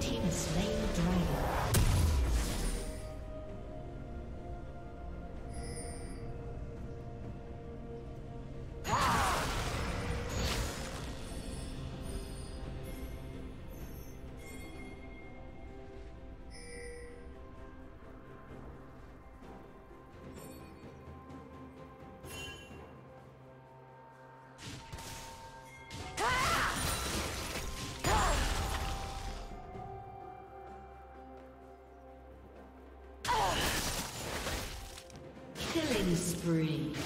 Team has slain dragon. Killing spree.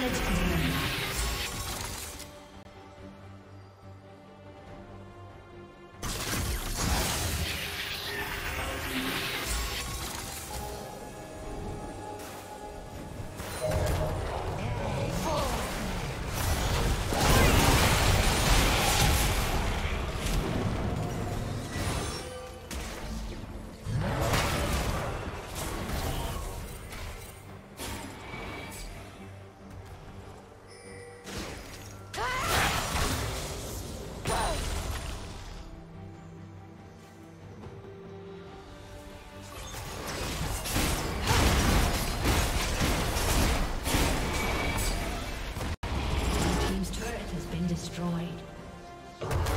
Red team. destroyed.